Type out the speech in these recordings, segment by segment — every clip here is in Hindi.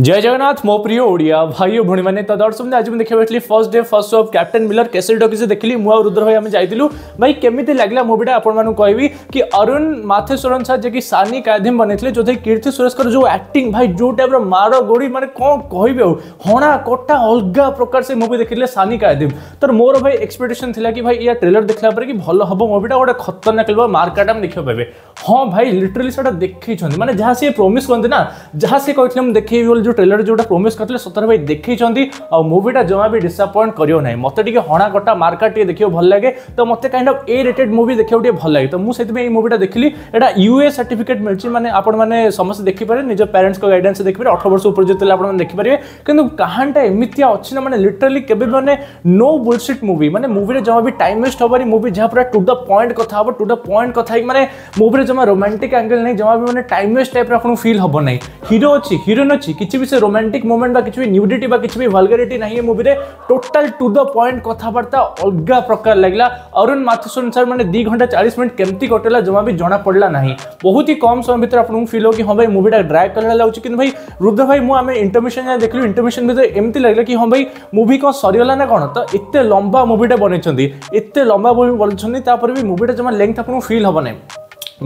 जय जगन्नाथ मो प्रिय ओडिया भाई और भाई मैंने दर्शक आज मुझे देखा बैठली first day first of Captain Miller कैसे डकी से देखी मुआ रुद्र भाई आम जाइल भाई कमी लगेगा मुविटा आपँ कह कि अरुण माथेश्वर सर जी सानी कायधीम बनते जो कीर्ति सुरेश जो आक्ट भाई जो टाइप मार गोड़ी मैंने कौन कह हणा कटा अलग प्रकार से मुवी देखे सानी कायधीम तो मोर भाई एक्सपेक्टेशन थी कि भाई या ट्रेलर देखा कि भल हम मुविटा गोटे खतरनाक लगे मार्केट आम देखा पाए हाँ भाई लिटरली देखते मैंने जहाँ सी प्रमिश कहते जहाँ से कहते मुझे जो ट्रेलर जो प्रोमिस करते सतरे भाई देखते और मूवीटा जमा भी डिसअपॉइंट करियो ना मत हणाकटा मार्का टे देखिए भल लगे तो मत canned of A rated movie देखा भल लगे तो मुझे ये मुविटा देखिली एट यूए सर्टिफिकेट मिली मैंने आपने समस्त देखिपारे निज पेरेन्ट्स गाइडेंस देखिए अठर वर्ष उपर जो आपने देखिपारे कि कहानीटा एमती अच्छी ना मैंने लिटरली के मैंने नो बुलसीट मूवी मैंने मुविटे जमा भी टाइम वेस्ट हमारी मुवि जहाँ पूरा टू द पॉइंट कथ टू द पॉइंट कथ मैंने मुवीर जमा रोमांटिक आंगेल नहीं जमा भी मैंने टाइम वेस्ट टाइप आपको फिल हम ना हिरो अच्छी हिरोइन अच्छी किसी भी से रोमांटिक मोमेंट বা কিছু নিউডিটি বা কিছু ভালগারিটি নাই এই মুভিরে টোটাল টু দ পয়েন্ট কথাবার্তা অলগা প্রকার লাগলা অরুণ মাথুসুন স্যার মানে দুই ঘন্টা চালিশ মিনিট কেমতি কটেলা জমা বি জনা পড়লা না বহুত হি কম সময় ভিতরে আপনার ফিল হোক কি হ্যাঁ ভাই মুভিটা ড্রাগ কলা লাগুচি কিন্তু ভাই রুদ্র ভাই মু আমি ইন্টরমিশন যা দেখলু ইন্টরমিশন ভিতরে এমতি লাগলা কি হ্যাঁ ভাই মুভি কম সরিগলা না কোণ তো এত লম্বা মুভিটা বনাইছেন এত লম্বা মুভি বনাইছেন তাপরে বি মুভিটা জমা লেন্থ আপনার ফিল হব না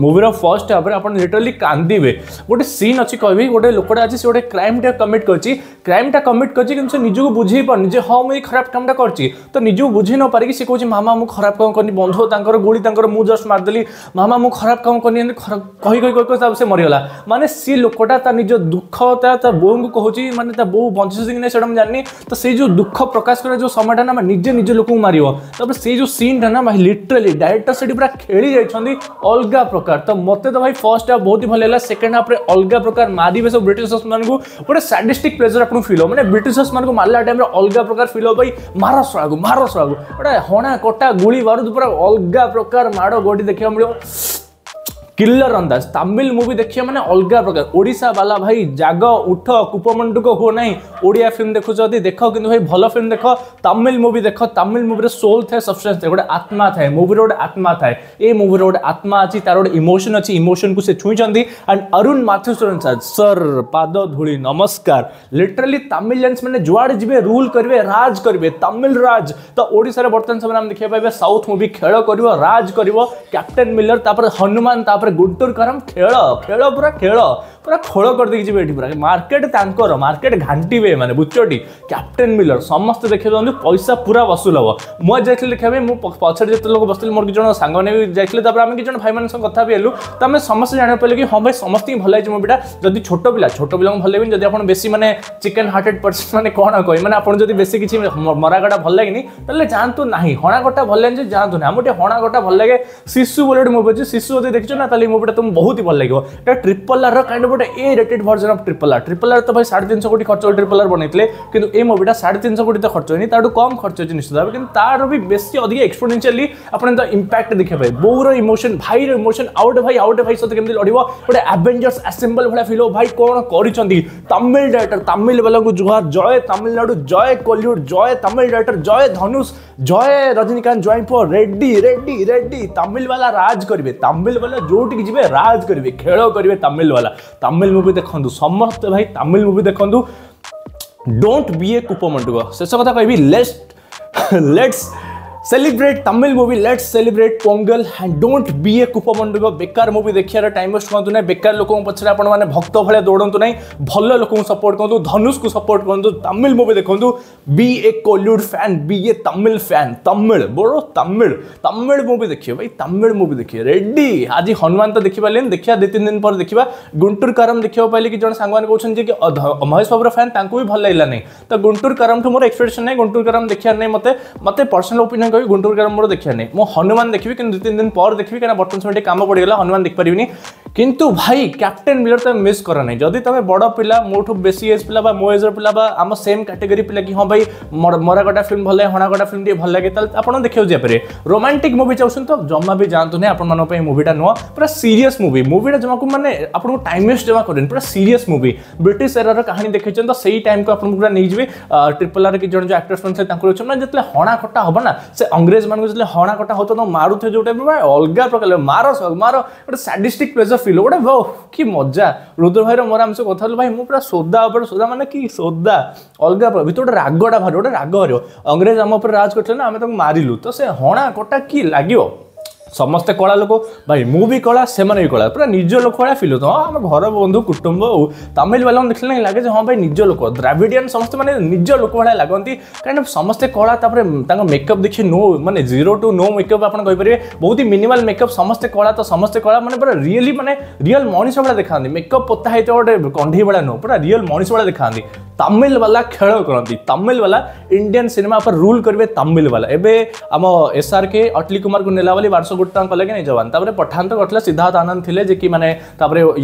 मुवीर फर्स्ट हाफ में आज लिटरली कांदे गोटे सीन अच्छी कह गए लोकटा अच्छे से गोटे क्राइम टाइम कमिट कर क्राइमटा कमिट कर निजुक बुझे पार्नि हाँ मुझे खराब कमटा करो निजुक बुझे न पारे सी कहे मामा मुझ खराब कम करनी बंधु तर गोली मुझ जस्ट मारदेली मामा मुझे खराब कम करनी कही कही कही कही से मरीगला मैंने सी लोकटा तर निज दुख बोहू को कहूँ मानते बो बचे कि जानी तो से जो दुख प्रकाश कर जो समय ना निजे निज लोक मारे से जो सीन टा ना लिटरली डायरेक्टर से पूरा खेली जाइंट अलग प्रकार প্রকার তো মতে তো ভাই ফার্স্ট হাফ বহুত ভাল লাগলা সেকেন্ড হাফরে অলগা প্রকার মারি বেশ ব্রিটিশর্স মানুষ গোটে সাডিষ্টিক প্রেজর আপনার ফিল হব মানে ব্রিটিশর্স মানুষ মারলা টাইমে অলগা প্রকার ফিল হব ভাই মারশড়াকু মারশড়াকু গোটে হণা কটা গুলি বারুদ পুরা অলগা প্রকার মাড় গোটি দেখা মিলব किलर अंदाज तमिल मुवि देखिए मैंने अलग प्रकार ओडा बाला भाई जग उठ कूपमंडूक हो ना ओडिया फिल्म देखु देख कि भाई भल फिल्म देख तमिल मुवि देख तमिल मुवि सोल थाए सबसे थाए गोटे आत्मा थाए मुर गोटे आत्मा थाए ये मुवि गोटे आत्मा अच्छी तार गोटे इमोशन अच्छी इमोशन को छुई एंड अरुण माथुसरन सर सर पाद धूल नमस्कार लिटरली तमिल जेन्स मैंने जुआड़े जी रूल करेंगे राज करेंगे तमिल राज तो ओडार बर्तमान समय देखा पाए साउथ मुवि खेल कर राज कर कैप्टेन मिलर तपर हनुमान ତାପରେ ଗୁଣ୍ଟୁର କରମ ଖେଳ ଖେଳ ପୁରା ଖେଳ ପୁରା ଖୋଳ କରିଦେଇକି ଯିବେ ଏଠି ପୁରା ମାର୍କେଟ ତାଙ୍କର ମାର୍କେଟ୍ ଘାଣ୍ଟିବେ ଏମାନେ ବୁଚଟି କ୍ୟାପଟେନ୍ ମିଲର ସମସ୍ତେ ଦେଖିଦିଅନ୍ତୁ ପଇସା ପୁରା ବସୁଲ ହବ ମୁଁ ଯାଇଥିଲି ଦେଖିବା ପାଇଁ ମୁଁ ପଛରେ ଯେତେ ଲୋକ ବସିଥିଲି ମୋର କିଛି ଜଣ ସାଙ୍ଗମାନେ ବି ଯାଇଥିଲେ ତାପରେ ଆମେ କିଛି ଜଣ ଭାଇମାନଙ୍କ ସହ କଥା ବି ହେଲୁ ତ ଆମେ ସମସ୍ତେ ଜାଣିବାକୁ ପାଇଲୁ କି ହଁ ଭାଇ ସମସ୍ତଙ୍କୁ ଭଲ ହେଇଛି ମୁଭିଟା ଯଦି ଛୋଟ ପିଲା ଛୋଟ ପିଲାଙ୍କୁ ଭଲ ଲାଗିବନି ଯଦି ଆପଣ ବେଶୀ ମାନେ ଚିକେନ୍ ହାର୍ଟେଡ୍ ପର୍ସନ୍ ମାନେ କ'ଣ କହିବେ ମାନେ ଆପଣ ଯଦି ବେଶୀ କିଛି ମରାଗଟା ଭଲ ଲାଗେନି ତାହେଲେ ଯାଆନ୍ତୁ ନାହିଁ ହଣାଗଟା ଭଲ ଲାଗେନି ଯେ ଯାଆନ୍ତୁ ନାହିଁ ଆମ ଟିକେ ହଣାଗଟା ଭଲ ଲାଗେ ଶିଶୁ ବୋଲି ଗୋଟେ ମୁଭି ଅଛି ଶିଶୁ ଯଦି ଦେଖିଛ ନା ତାହେଲେ ମୁଭିଟା ତୁମକୁ ବହୁତ ଭଲ ଲାଗିବ ଏଇଟା ଟ୍ରିପଲ୍ ଆର୍ର କାଇଣ୍ଡ ଅଫ୍ এটা A rated version of triple R triple R তো ভাই 350 কোটি খরচ হল ট্রিপল আর বনাইতেলে কিন্তু এই মুভিটা 350 কোটি তো খরচ হইনি তাড় কম খরচ জেনেছ তবে কিন্তু তারও বেশি অধিক এক্সপোনেনশিয়ালি আপন দা ইমপ্যাক্ট দেখে ভাই বহুর ইমোশন ভাইর ইমোশন আউট হে ভাই আউট হে ভাই সতকে কেমনে লড়িবো বাট অ্যাভেঞ্জার্স অ্যাসেম্বল ভাল ফিলো ভাই কোন করিচন্দি তামিল ডিরেক্টর তামিল වලకు জohar জয় তামিলনাড়ু জয় কলিউড জয় তামিল ডিরেক্টর জয় ধনুষ জয় রজনীকান্ত জয় ফর রেডি রেডি রেডি তামিলওয়ালা রাজ করিবে তামিল වල জোটিক জিবে রাজ করিবে খেলো করিবে তামিলওয়ালা ତାମିଲ ମୁଭି ଦେଖନ୍ତୁ ସମସ୍ତେ ଭାଇ ତାମିଲ ମୁଭି ଦେଖନ୍ତୁ ଡୋଣ୍ଟ ବି ଏ କୁପମଣ୍ଟୁକ ଶେଷ କଥା କହିବି let's let's celebrate Tamil movie let's celebrate Pongal and don't be a कुपमंडक बेकार मूवी देखियार टाइम वेस्ट करूँ ना बेकार लोक पचर आपने भक्त भाया दौड़ू ना भल लोक सपोर्ट करूँ धनुष को सपोर्ट करूँ तमिल मूवी देखु be a Kollywood fan be a Tamil fan Tamil बड़ो तमिल तमिल मूवी देखिए भाई तमिल मूवी देखिए रेडी आज हनुमान तो देखिपारे देखा दु तीन दिन पर देखा गुंटूर करम देखा पाइली कि जो सांग कहते कि महेश बाबू फैन भी भल लगे ना तो गुंटूर करम ठूँ मोर एक्सपेक्टेशन ना गुंटूर करम देखा ना मत मत पर्सनाल ओपिनियन କହିବି ଗୁଣ୍ଡୁର ଗ୍ରାମ ମୋର ଦେଖିବାନି ମୁଁ ହନୁମାନ ଦେଖିବି କିନ୍ତୁ ଦୁଇ ତିନି ଦିନ ପରେ ଦେଖିବି କାରଣ ବର୍ତ୍ତମାନ ସମୟ ଟିକେ କାମ ପଡ଼ିଗଲା ହନୁମାନ ଦେଖିପାରିବିନି কিন্তু ভাই ক্যাপ্টেন বিলার তো মিস কৰা নাই যদি তুমি বড় পিলা মোটু বেছি এজ পিলা বা মো এজ পিলা বা আমা সেম ক্যাটাগৰি পিলা কি হ ভাই মড়া মড়া গাটা ফিল্ম ভাল হনা গাটা ফিল্ম দি ভাল লাগি তলে আপন দেখিও যা পৰে রোমান্টিক মুভি চাওছন ত জমা বি জানতু নে আপন মানপৈ মুভিটা নয়া পুরা সিরিয়াস মুভি মুভিটা জমা কো মানে আপন টাইম ওয়েস্ট কৰেন পুরা সিরিয়াস মুভি Britisch error ৰ কাহিনী দেখিছন ত সেই টাইম কো আপন নে নিবি ट्रिपल আর কিজন জোন জ অ্যাক্টৰছ আছে তাকৰ চোন যেতে হনা খটা হব না সে ইংৰাজ মানক যেতে হনা খটা হতো ত মಾರುতে যেটো বাই অলগা প্ৰকালে মারো সগ มารো এটা স্যাটিষ্টিক প্লেজ ফিল গোটা কি মজা রুদ্র ভাইর মোর আমি সব কথা হলো ভাই মু পুরা সোদা উপরে সোদা মানে কি সোদা অলগা ভিতরে গোটা রাগটা ভার গোটা রাগ হরিব অংরেজ আমার উপরে রাজ করলে না আমি তাকে মারিলু তো সে হণা কটা কি লাগিব ସମସ୍ତେ କଳା ଲୋକ ଭାଇ ମୁଁ ବି କଳା ସେମାନେ ବି କଳା ପୁରା ନିଜ ଲୋକ ଭଳିଆ ଫିଲ୍ ହେଉଥିବ ହଁ ଆମ ଘର ବନ୍ଧୁ କୁଟୁମ୍ବ ଆଉ ତାମିଲ ବାଲାଙ୍କୁ ଦେଖିଲେ ନାହିଁ ଲାଗେ ଯେ ହଁ ଭାଇ ନିଜ ଲୋକ ଦ୍ରାଭିଡ଼ିଆନ୍ ସମସ୍ତେ ମାନେ ନିଜ ଲୋକ ଭଳିଆ ଲାଗନ୍ତି କାରଣ ସମସ୍ତେ କଳା ତାପରେ ତାଙ୍କ ମେକଅପ୍ ଦେଖି ନୋ ମାନେ ଜିରୋ ଟୁ ନୋ ମେକଅପ୍ ଆପଣ କହିପାରିବେ ବହୁତ ହି ମିନିମାଲ୍ ମେକଅପ୍ ସମସ୍ତେ କଳା ତ ସମସ୍ତେ କଳା ମାନେ ପୁରା ରିଏଲି ମାନେ ରିଅଲ୍ ମଣିଷ ଭଳିଆ ଦେଖାନ୍ତି ମେକଅପ୍ ପୋତା ହେଇଥିବ ଗୋଟେ କଣ୍ଢେଇ ଭଳିଆ ନୁହଁ ପୁରା ରିଅଲ୍ ମଣିଷ ଭଳିଆ ଦେଖାନ୍ତି तमिल वाला खेल करती तमिल वाला इंडियन सिनेमा पर रूल करेंगे तमिल वाला एवं आम एस आर के अटली कुमार को नेला वाली गुट गोटे कले कि नहीं जवान तपर पठान तो करते सिद्धार्थ आनंद थे कि मैंने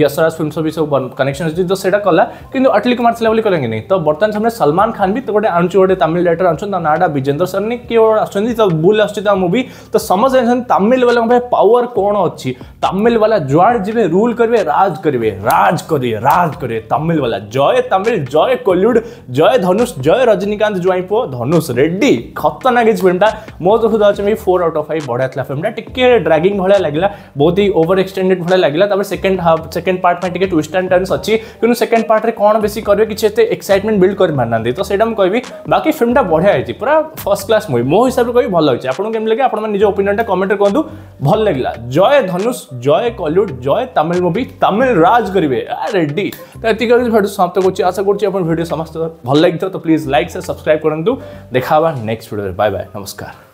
यशराज फिल्म सब सब कनेक्शन तो से कला कि अटली कुमार थे कले नहीं तो बर्तमान समय सलमान खान भी तो गोटे आनचु गोटे तमिल डायरेक्टर आनुँ नाटा विजेन्द्र सरनी किए आसुँच भूल आ मुवि तो समझ जानते तमिल वाला पावर कौन अच्छी तमिल वाला जुआड़े जी रूल करेंगे राज करेंगे राज करेंगे राज करेंगे तमिल वाला जय तमिल जय कल बॉलीवुड जय धनुष जय रजनीकांत ज्वाई पुओ धनुष रेड्डी खतरनाक फिल्मटा मो सहित अच्छे भी फोर आउट अफ फाइव बढ़िया था फिल्मटा टी ड्रागिंग भाया लगेगा बहुत ही ओवर एक्सटेडेड भाया लगेगा तब सेकंड हाफ सेकंड पार्ट में ट्विस्ट एंड टर्नस अच्छी कि सेकंड पार्ट में कौन बेसी करेंगे किसी एत एक्साइटमेंट बिल्ड कर पारना तो सही मुझे कहि बाकी फिल्मटा बढ़िया होती पूरा फर्स्ट क्लास मुवी मो हिसाब से कह भल लगे आपको कम लगे आपज ओपिनियनटा कमेंट में कहूँ भल लगेगा जय धनुष जय कलीड जय तमिल मुवी तमिल राज करेंगे रेड्डी तो ये भिडियो समाप्त करुच्छी आशा करुच्छी अपन भिडियो समस्त भल लगी तो प्लीज लाइक से सब्सक्राइब करूँ देखा नेक्स्ट भिडियो बाय बाय नमस्कार